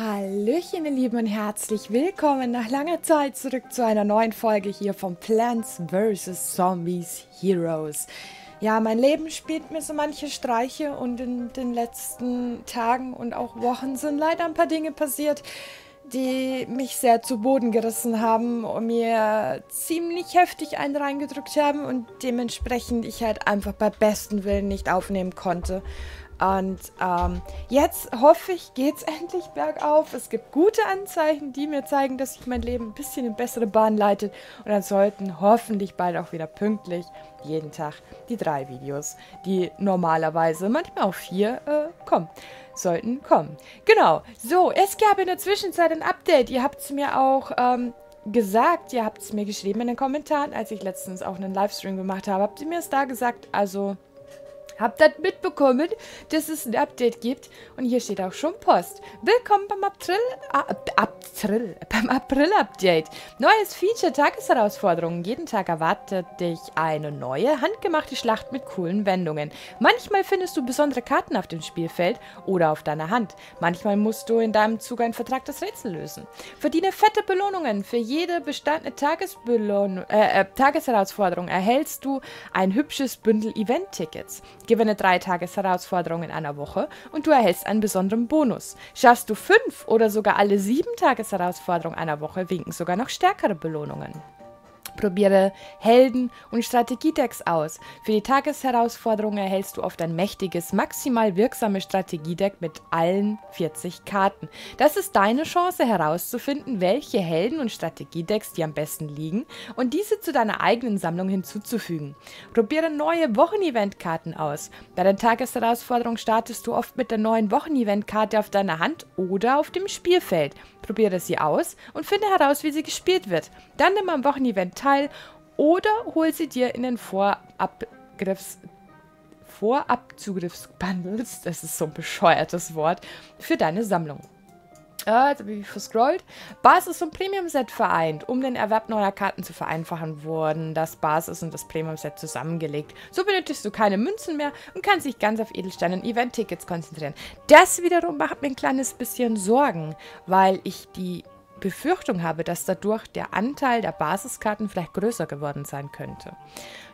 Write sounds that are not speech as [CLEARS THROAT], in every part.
Hallöchen, ihr Lieben, und herzlich willkommen nach langer Zeit zurück zu einer neuen Folge hier von Plants vs. Zombies Heroes. Ja, mein Leben spielt mir so manche Streiche und in den letzten Tagen und auch Wochen sind leider ein paar Dinge passiert, die mich sehr zu Boden gerissen haben und mir ziemlich heftig einen reingedrückt haben und dementsprechend ich halt einfach bei bestem Willen nicht aufnehmen konnte. Und ähm, jetzt hoffe ich, geht es [LAUGHS] endlich bergauf. Es gibt gute Anzeichen, die mir zeigen, dass sich mein Leben ein bisschen in bessere Bahn leitet. Und dann sollten hoffentlich bald auch wieder pünktlich jeden Tag die drei Videos, die normalerweise manchmal auch vier äh, kommen, sollten kommen. Genau. So, es gab in der Zwischenzeit ein Update. Ihr habt es mir auch ähm, gesagt, ihr habt es mir geschrieben in den Kommentaren, als ich letztens auch einen Livestream gemacht habe. Habt ihr mir es da gesagt? Also Habt ihr mitbekommen, dass es ein Update gibt? Und hier steht auch schon Post. Willkommen beim April, April, [LAUGHS] beim April-Update. Neues Feature, Tagesherausforderungen. Jeden Tag erwartet dich eine neue, handgemachte Schlacht mit coolen Wendungen. Manchmal findest du besondere Karten auf dem Spielfeld oder auf deiner Hand. Manchmal musst du in deinem Zug ein vertragtes Rätsel lösen. Verdiene fette Belohnungen. Für jede bestandene Tagesbelohnung, äh, äh, Tagesherausforderung erhältst du ein hübsches Bündel Event-Tickets. Gewinne drei Tagesherausforderungen in einer Woche und du erhältst einen besonderen Bonus. Schaffst du fünf oder sogar alle sieben Tagesherausforderungen einer Woche, winken sogar noch stärkere Belohnungen. Probiere Helden- und Strategiedecks aus. Für die Tagesherausforderung erhältst du oft ein mächtiges, maximal wirksames Strategiedeck mit allen 40 Karten. Das ist deine Chance herauszufinden, welche Helden- und Strategiedecks dir am besten liegen und diese zu deiner eigenen Sammlung hinzuzufügen. Probiere neue Wochenevent-Karten aus. Bei der Tagesherausforderung startest du oft mit der neuen Wochenevent-Karte auf deiner Hand oder auf dem Spielfeld. Probiere sie aus und finde heraus, wie sie gespielt wird. Dann nimm am Wochenevent teil oder hol sie dir in den Vorabgriffs Vorabzugriffsbundles, das ist so ein bescheuertes Wort, für deine Sammlung. Äh, jetzt habe ich verscrollt. Basis- und Premium-Set vereint. Um den Erwerb neuer Karten zu vereinfachen, wurden das Basis- und das Premium-Set zusammengelegt. So benötigst du keine Münzen mehr und kannst dich ganz auf Edelsteine und Event-Tickets konzentrieren. Das wiederum macht mir ein kleines bisschen Sorgen, weil ich die Befürchtung habe, dass dadurch der Anteil der Basiskarten vielleicht größer geworden sein könnte.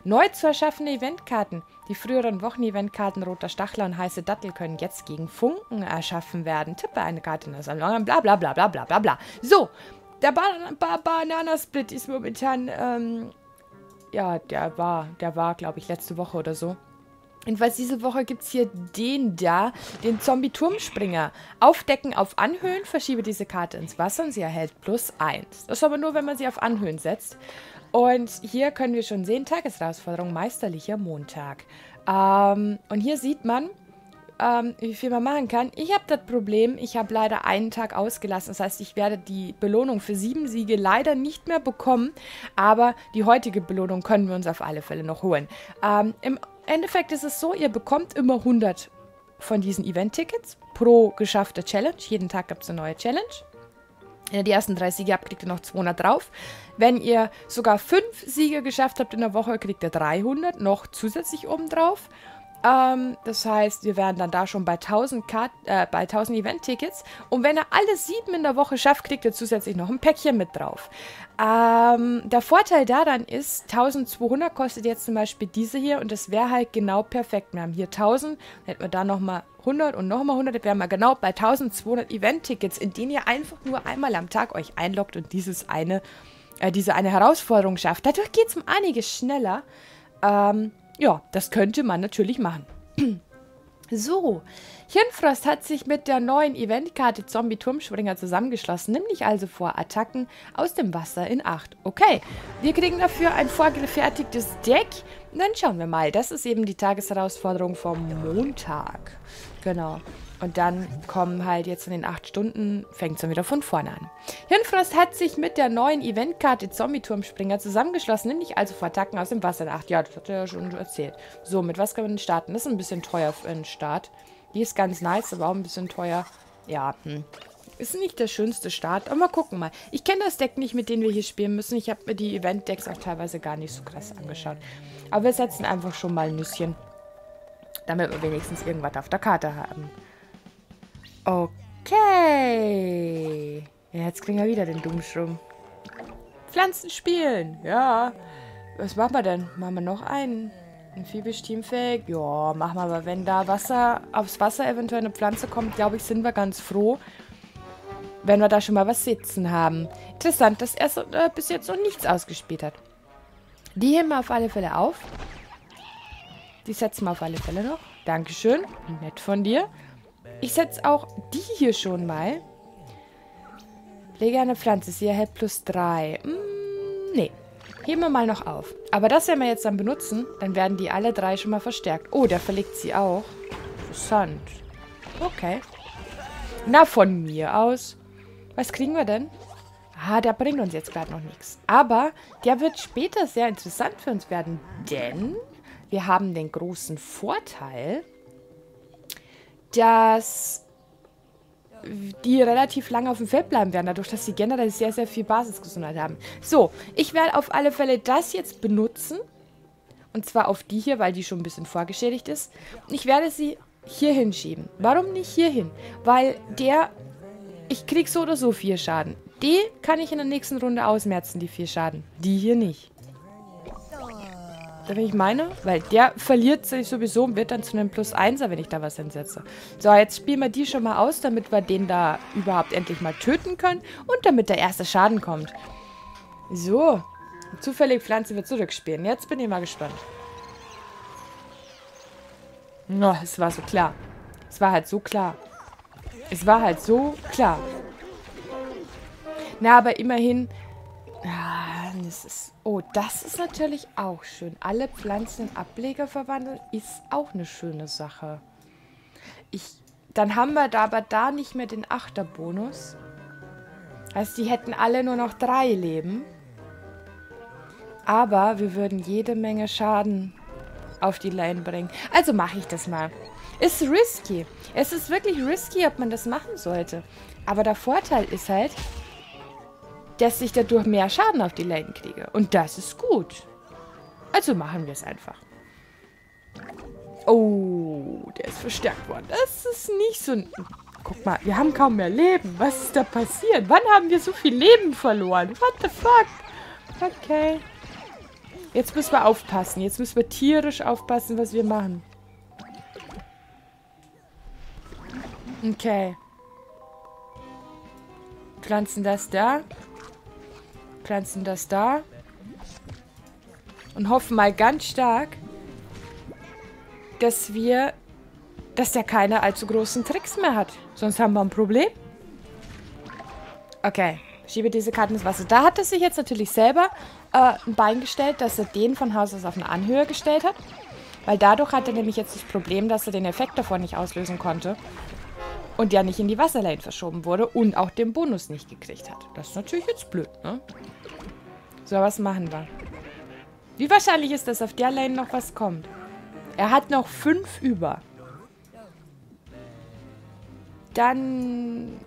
Neu zu erschaffene Eventkarten. Die früheren Wocheneventkarten Roter Stachler und Heiße Dattel können jetzt gegen Funken erschaffen werden. Tippe eine Karte in der Sammlung, bla bla bla bla bla bla bla. So, der ba ba Bananasplit ist momentan, ähm, ja, der war, der war, glaube ich, letzte Woche oder so. Jedenfalls diese Woche gibt es hier den da, den Zombie-Turmspringer. Aufdecken auf Anhöhen, verschiebe diese Karte ins Wasser und sie erhält plus 1. Das ist aber nur, wenn man sie auf Anhöhen setzt. Und hier können wir schon sehen, Tagesherausforderung, meisterlicher Montag. Ähm, und hier sieht man, ähm, wie viel man machen kann. Ich habe das Problem, ich habe leider einen Tag ausgelassen. Das heißt, ich werde die Belohnung für sieben Siege leider nicht mehr bekommen. Aber die heutige Belohnung können wir uns auf alle Fälle noch holen. Ähm, Im Endeffekt ist es so, ihr bekommt immer 100 von diesen Event-Tickets pro geschaffte Challenge. Jeden Tag gibt es eine neue Challenge. Wenn ihr die ersten drei Siege habt, kriegt ihr noch 200 drauf. Wenn ihr sogar fünf Siege geschafft habt in der Woche, kriegt ihr 300 noch zusätzlich obendrauf. Ähm, das heißt, wir wären dann da schon bei 1000, Kart äh, bei 1000 Event-Tickets. Und wenn er alle sieben in der Woche schafft, kriegt er zusätzlich noch ein Päckchen mit drauf. Ähm, der Vorteil daran ist, 1200 kostet jetzt zum Beispiel diese hier und das wäre halt genau perfekt. Wir haben hier 1000, dann hätten wir da nochmal 100 und nochmal 100, dann wären wir genau bei 1200 Event-Tickets, in denen ihr einfach nur einmal am Tag euch einloggt und dieses eine, äh, diese eine Herausforderung schafft. Dadurch geht es um einiges schneller. Ähm, ja, das könnte man natürlich machen. [CLEARS THROAT] So, Hirnfrost hat sich mit der neuen Eventkarte Zombie Turmspringer zusammengeschlossen, nämlich also vor Attacken aus dem Wasser in 8. Okay, wir kriegen dafür ein vorgefertigtes Deck. Dann schauen wir mal. Das ist eben die Tagesherausforderung vom Montag. Genau. Und dann kommen halt jetzt in den acht Stunden, fängt es dann wieder von vorne an. Hirnfrost hat sich mit der neuen Eventkarte Zombie-Turmspringer zusammengeschlossen, nämlich also vor Attacken aus dem Wasser. Ach ja, das hat er ja schon erzählt. So, mit was kann man starten? Das ist ein bisschen teuer für einen Start. Die ist ganz nice, aber auch ein bisschen teuer. Ja, hm. Ist nicht der schönste Start, aber mal gucken mal. Ich kenne das Deck nicht, mit dem wir hier spielen müssen. Ich habe mir die Event-Decks auch teilweise gar nicht so krass angeschaut. Aber wir setzen einfach schon mal ein Nüsschen. Damit wir wenigstens irgendwas auf der Karte haben. Okay. Ja, jetzt kriegen wir wieder den Dummschrumm. Pflanzen spielen. Ja. Was machen wir denn? Machen wir noch einen? Ein Phoebus teamfähig? Ja, machen wir aber. Wenn da Wasser, aufs Wasser eventuell eine Pflanze kommt, glaube ich, sind wir ganz froh, wenn wir da schon mal was sitzen haben. Interessant, dass er so, äh, bis jetzt noch nichts ausgespielt hat. Die heben wir auf alle Fälle auf. Die setzen wir auf alle Fälle noch. Dankeschön. Nett von dir. Ich setze auch die hier schon mal. Lege eine Pflanze. Sie erhält plus 3. Hm, nee. Heben wir mal noch auf. Aber das werden wir jetzt dann benutzen. Dann werden die alle drei schon mal verstärkt. Oh, der verlegt sie auch. Interessant. Okay. Na, von mir aus. Was kriegen wir denn? Ah, der bringt uns jetzt gerade noch nichts. Aber der wird später sehr interessant für uns werden. Denn wir haben den großen Vorteil, dass die relativ lange auf dem Feld bleiben werden, dadurch, dass sie generell sehr, sehr viel Basisgesundheit haben. So, ich werde auf alle Fälle das jetzt benutzen. Und zwar auf die hier, weil die schon ein bisschen vorgeschädigt ist. Ich werde sie hier hinschieben. Warum nicht hier hin? Weil der... Ich krieg so oder so vier Schaden. Die kann ich in der nächsten Runde ausmerzen, die vier Schaden. Die hier nicht. Da, wenn ich meine, weil der verliert sich sowieso und wird dann zu einem Plus 1er, wenn ich da was hinsetze. So, jetzt spielen wir die schon mal aus, damit wir den da überhaupt endlich mal töten können und damit der erste Schaden kommt. So, zufällig Pflanze wird zurückspielen. Jetzt bin ich mal gespannt. Oh, es war so klar. Es war halt so klar. Es war halt so klar. Na, aber immerhin ja, das ist... Oh, das ist natürlich auch schön. Alle Pflanzen in Ableger verwandeln ist auch eine schöne Sache. Ich... Dann haben wir da aber da nicht mehr den Achterbonus. Heißt, die hätten alle nur noch drei Leben. Aber wir würden jede Menge Schaden auf die Lane bringen. Also mache ich das mal. Ist risky. Es ist wirklich risky, ob man das machen sollte. Aber der Vorteil ist halt, dass ich dadurch mehr Schaden auf die Lane kriege. Und das ist gut. Also machen wir es einfach. Oh, der ist verstärkt worden. Das ist nicht so... Guck mal, wir haben kaum mehr Leben. Was ist da passiert? Wann haben wir so viel Leben verloren? What the fuck? Okay. Jetzt müssen wir aufpassen. Jetzt müssen wir tierisch aufpassen, was wir machen. Okay. Pflanzen das da pflanzen das da. Und hoffen mal ganz stark, dass wir, dass der keine allzu großen Tricks mehr hat. Sonst haben wir ein Problem. Okay, schiebe diese Karten ins Wasser. Da hat er sich jetzt natürlich selber äh, ein Bein gestellt, dass er den von Haus aus auf eine Anhöhe gestellt hat. Weil dadurch hat er nämlich jetzt das Problem, dass er den Effekt davon nicht auslösen konnte. Und ja nicht in die Wasserlane verschoben wurde und auch den Bonus nicht gekriegt hat. Das ist natürlich jetzt blöd, ne? So, was machen wir? Wie wahrscheinlich ist, dass auf der Lane noch was kommt? Er hat noch fünf über. Dann...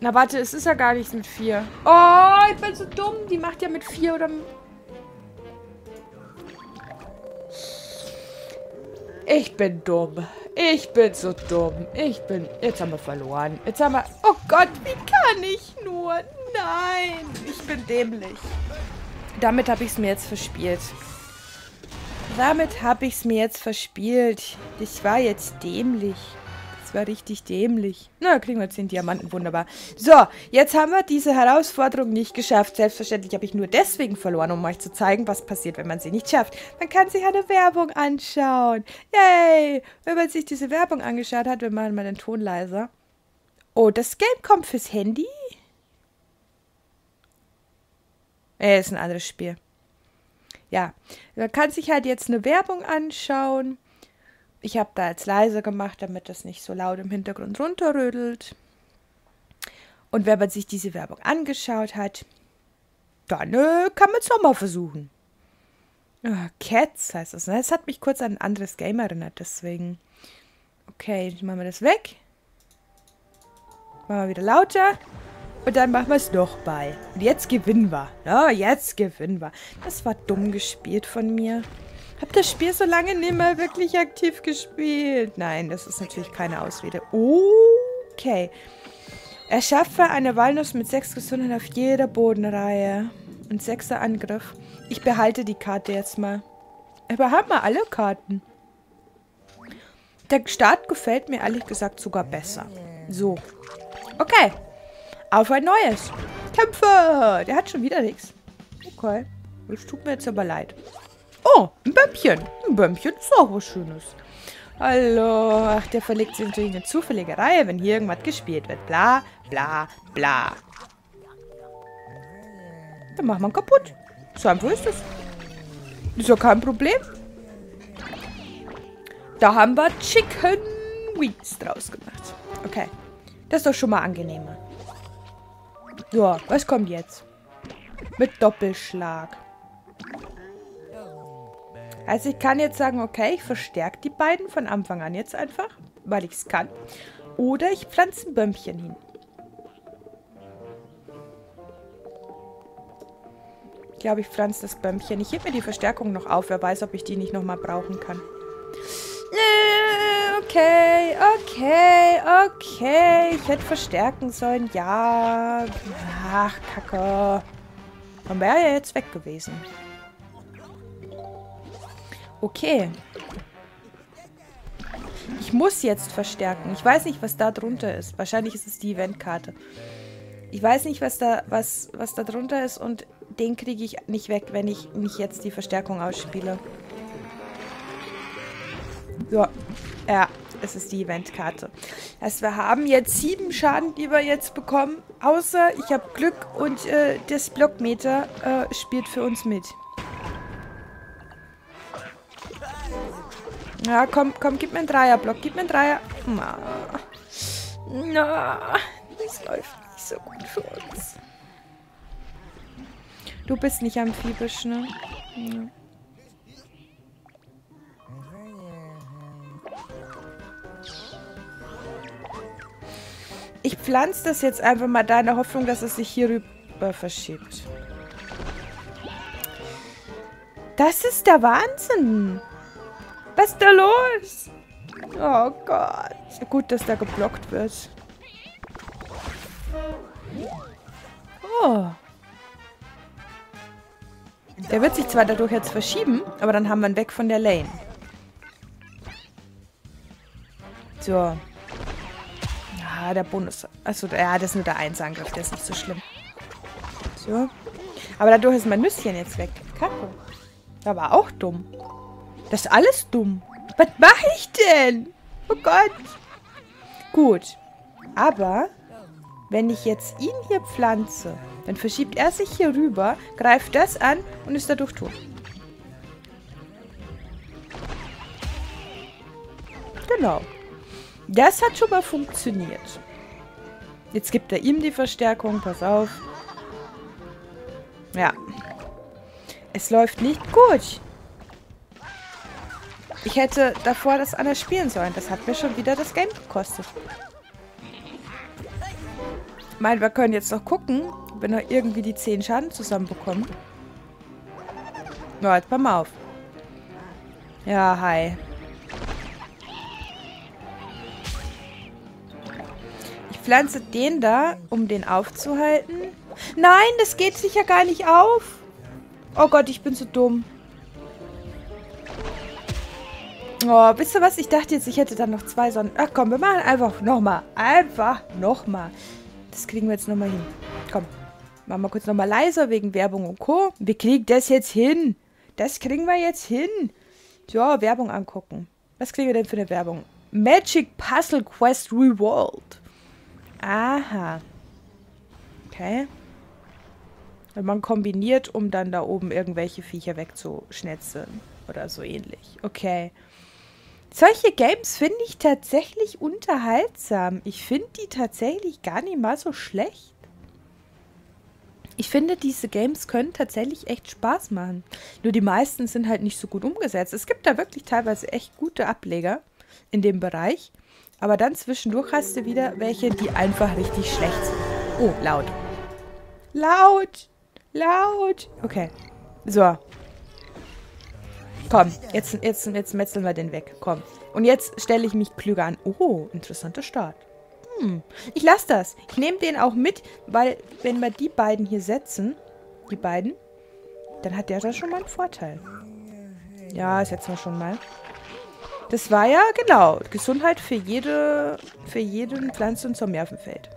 Na warte, es ist ja gar nichts mit vier. Oh, ich bin so dumm. Die macht ja mit vier oder... Ich bin dumm. Ich bin so dumm. Ich bin... Jetzt haben wir verloren. Jetzt haben wir... Oh Gott, wie kann ich nur? Nein, ich bin dämlich. Damit habe ich es mir jetzt verspielt. Damit habe ich es mir jetzt verspielt. Das war jetzt dämlich. Das war richtig dämlich. Na, kriegen wir 10 Diamanten, wunderbar. So, jetzt haben wir diese Herausforderung nicht geschafft. Selbstverständlich habe ich nur deswegen verloren, um euch zu zeigen, was passiert, wenn man sie nicht schafft. Man kann sich eine Werbung anschauen. Yay! Wenn man sich diese Werbung angeschaut hat, wir machen mal den Ton leiser. Oh, das Game kommt fürs Handy? Äh, ist ein anderes Spiel. Ja, man kann sich halt jetzt eine Werbung anschauen. Ich habe da jetzt leise gemacht, damit das nicht so laut im Hintergrund runterrödelt. Und wenn man sich diese Werbung angeschaut hat, dann äh, kann man es nochmal versuchen. Oh, Cats heißt das. Das hat mich kurz an ein anderes Game erinnert, deswegen. Okay, machen wir das weg. Machen wir wieder lauter. Und dann machen wir es nochmal. Und jetzt gewinnen wir. Ja, jetzt gewinnen wir. Das war dumm gespielt von mir. Hab das Spiel so lange nicht mehr wirklich aktiv gespielt. Nein, das ist natürlich keine Ausrede. Okay. Erschaffe eine Walnuss mit sechs Gesundheit auf jeder Bodenreihe. Und sechster Angriff. Ich behalte die Karte jetzt mal. Ich behalte mal alle Karten. Der Start gefällt mir ehrlich gesagt sogar besser. So. Okay. Auf ein neues. Kämpfe! Der hat schon wieder nichts. Okay. Das tut mir jetzt aber leid. Oh, ein Bömmchen. Ein Bömmchen ist auch was Schönes. Hallo. Ach, der verlegt sich natürlich eine zufällige Reihe, wenn hier irgendwas gespielt wird. Bla, bla, bla. Dann machen wir ihn kaputt. So einfach ist das. Ist ja kein Problem. Da haben wir Chicken Wings draus gemacht. Okay. Das ist doch schon mal angenehmer. Ja, was kommt jetzt? Mit Doppelschlag. Also ich kann jetzt sagen, okay, ich verstärke die beiden von Anfang an jetzt einfach, weil ich es kann. Oder ich pflanze ein Bömmchen hin. Ich glaube, ich pflanze das Bömmchen. Ich hebe mir die Verstärkung noch auf. Wer weiß, ob ich die nicht nochmal brauchen kann. Äh, okay, okay, okay. Ich hätte verstärken sollen. Ja. Ach, Kacke. Dann wäre ja jetzt weg gewesen. Okay. Ich muss jetzt verstärken. Ich weiß nicht, was da drunter ist. Wahrscheinlich ist es die Eventkarte. Ich weiß nicht, was da, was, was da drunter ist und den kriege ich nicht weg, wenn ich nicht jetzt die Verstärkung ausspiele. So. Ja, es ist die Eventkarte. Also wir haben jetzt sieben Schaden, die wir jetzt bekommen. Außer ich habe Glück und äh, das Blockmeter äh, spielt für uns mit. Ja, komm, komm, gib mir einen Dreierblock. Gib mir einen Dreier. Na, na, das läuft nicht so gut für uns. Du bist nicht amphibisch, ne? Ja. Ich pflanze das jetzt einfach mal da in der Hoffnung, dass es sich hier rüber verschiebt. Das ist der Wahnsinn. Was ist da los? Oh Gott. Gut, dass da geblockt wird. Oh. Der wird sich zwar dadurch jetzt verschieben, aber dann haben wir ihn weg von der Lane. So. Ja, der Bonus. Achso, ja, das ist nur der Einsangriff. Der ist nicht so schlimm. So. Aber dadurch ist mein Nüsschen jetzt weg. Kacke. War auch dumm. Das ist alles dumm. Was mache ich denn? Oh Gott. Gut. Aber, wenn ich jetzt ihn hier pflanze, dann verschiebt er sich hier rüber, greift das an und ist dadurch tot. Genau. Das hat schon mal funktioniert. Jetzt gibt er ihm die Verstärkung. Pass auf. Ja. Es läuft nicht gut. Ich hätte davor das anders spielen sollen. Das hat mir schon wieder das Game gekostet. Ich meine, wir können jetzt noch gucken, ob wir irgendwie die 10 Schaden zusammenbekommen. Ja, jetzt pass mal auf. Ja, hi. Ich pflanze den da, um den aufzuhalten. Nein, das geht sich ja gar nicht auf. Oh Gott, ich bin so dumm. Oh, wisst ihr was? Ich dachte jetzt, ich hätte dann noch zwei Sonnen. Ach komm, wir machen einfach nochmal. Einfach nochmal. Das kriegen wir jetzt nochmal hin. Komm. Machen wir kurz nochmal leiser wegen Werbung und Co. Wir kriegen das jetzt hin. Das kriegen wir jetzt hin. So, Werbung angucken. Was kriegen wir denn für eine Werbung? Magic Puzzle Quest Reward. Aha. Okay. Wenn man kombiniert, um dann da oben irgendwelche Viecher wegzuschnetzeln. Oder so ähnlich. Okay. Solche Games finde ich tatsächlich unterhaltsam. Ich finde die tatsächlich gar nicht mal so schlecht. Ich finde, diese Games können tatsächlich echt Spaß machen. Nur die meisten sind halt nicht so gut umgesetzt. Es gibt da wirklich teilweise echt gute Ableger in dem Bereich. Aber dann zwischendurch hast du wieder welche, die einfach richtig schlecht sind. Oh, laut. Laut! Laut! Okay. So, Komm, jetzt, jetzt, jetzt metzeln wir den weg. Komm. Und jetzt stelle ich mich klüger an. Oh, interessanter Start. Hm, ich lasse das. Ich nehme den auch mit, weil wenn wir die beiden hier setzen, die beiden, dann hat der da schon mal einen Vorteil. Ja, setzen wir schon mal. Das war ja, genau, Gesundheit für jede, für jeden Pflanze und zum Nervenfeld.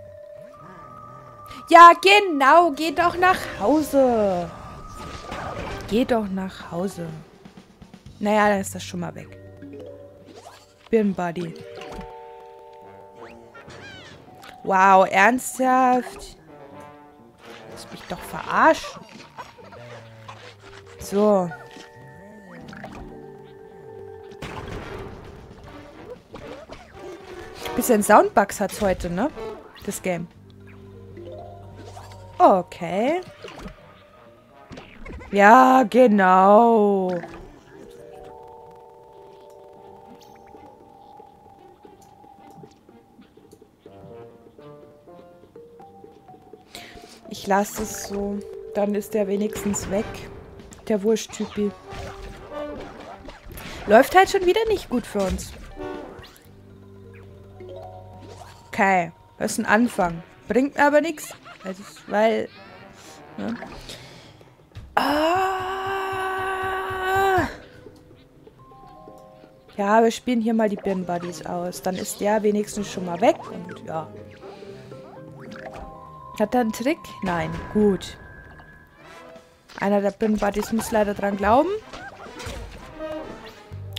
Ja, genau, geh doch nach Hause. Geh doch nach Hause. Naja, dann ist das schon mal weg. Birnenbody. Wow, ernsthaft? Lass mich doch verarschen. So. Bisschen Soundbugs hat's heute, ne? Das Game. Okay. Ja, genau. Ich lasse es so. Dann ist der wenigstens weg. Der Wursttypi. Läuft halt schon wieder nicht gut für uns. Okay. Das ist ein Anfang. Bringt mir aber nichts. Also, weil... Ne? Ah! Ja, wir spielen hier mal die Birnenbuddies aus. Dann ist der wenigstens schon mal weg und ja. Hat er einen Trick? Nein. Gut. Einer der Birnenbuddies muss leider dran glauben.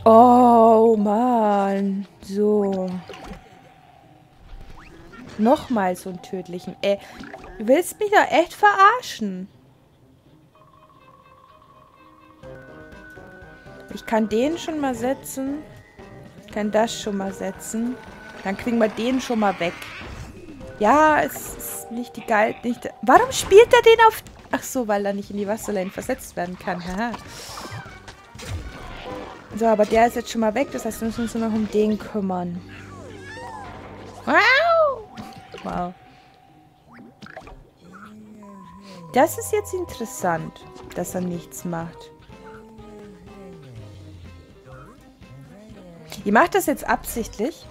Oh, Mann. So. Nochmal so einen tödlichen. Du willst mich da echt verarschen. Ich kann den schon mal setzen. Ich kann das schon mal setzen. Dann kriegen wir den schon mal weg. Ja, es ist nicht die geil... Nicht, warum spielt er den auf... Ach so, weil er nicht in die Wasserlane versetzt werden kann. Haha. So, aber der ist jetzt schon mal weg. Das heißt, wir müssen uns nur noch um den kümmern. Wow! Wow. Das ist jetzt interessant, dass er nichts macht. Ich mache das jetzt absichtlich,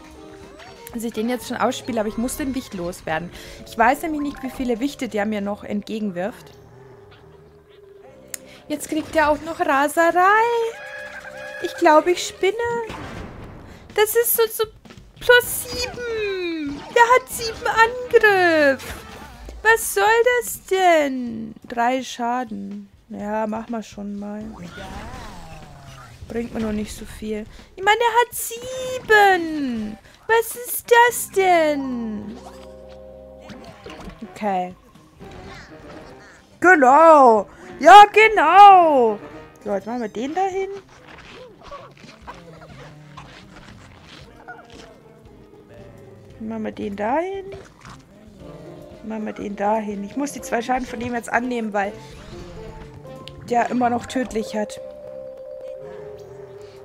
dass ich den jetzt schon ausspiele, aber ich muss den Wicht loswerden. Ich weiß nämlich nicht, wie viele Wichte der mir noch entgegenwirft. Jetzt kriegt er auch noch Raserei. Ich glaube, ich spinne. Das ist so, so plus sieben. Der hat sieben Angriff. Was soll das denn? Drei Schaden. Ja, mach mal schon mal. Bringt mir noch nicht so viel. Ich meine, er hat sieben. Was ist das denn? Okay. Genau. Ja, genau. So, jetzt machen wir den da hin. Machen wir den da hin. Machen wir den da hin. Ich muss die zwei Schaden von ihm jetzt annehmen, weil der immer noch tödlich hat.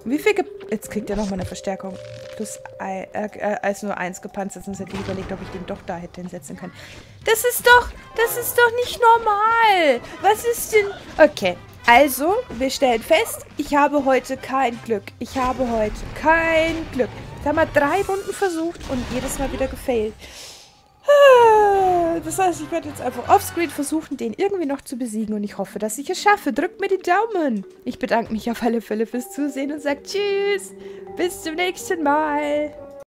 Wie viel gibt... Jetzt kriegt er nochmal eine Verstärkung. Plus äh, äh, als nur eins gepanzert. Sonst hätte ich überlegt, ob ich den doch da hätte hinsetzen können. Das ist doch... Das ist doch nicht normal. Was ist denn... Okay. Also, wir stellen fest, ich habe heute kein Glück. Ich habe heute kein Glück. Jetzt haben wir drei Runden versucht und jedes Mal wieder gefailt. Das heißt, ich werde jetzt einfach offscreen versuchen, den irgendwie noch zu besiegen und ich hoffe, dass ich es schaffe. Drückt mir die Daumen. Ich bedanke mich auf alle Fälle fürs Zusehen und sage Tschüss. Bis zum nächsten Mal.